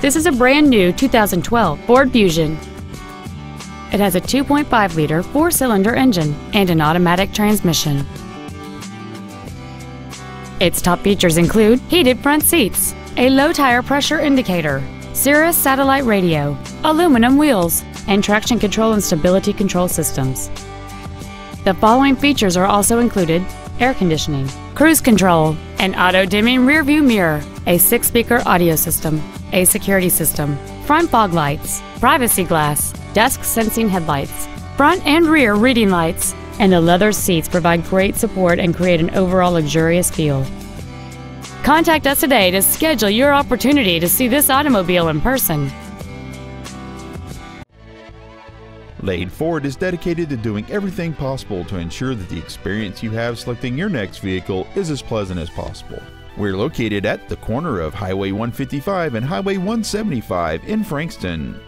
This is a brand new 2012 Ford Fusion. It has a 2.5-liter four-cylinder engine and an automatic transmission. Its top features include heated front seats, a low tire pressure indicator, Sirius satellite radio, aluminum wheels, and traction control and stability control systems. The following features are also included air conditioning, cruise control, an auto-dimming rearview mirror, a six-speaker audio system, a security system, front fog lights, privacy glass, dusk sensing headlights, front and rear reading lights, and the leather seats provide great support and create an overall luxurious feel. Contact us today to schedule your opportunity to see this automobile in person. Lade Ford is dedicated to doing everything possible to ensure that the experience you have selecting your next vehicle is as pleasant as possible. We're located at the corner of Highway 155 and Highway 175 in Frankston.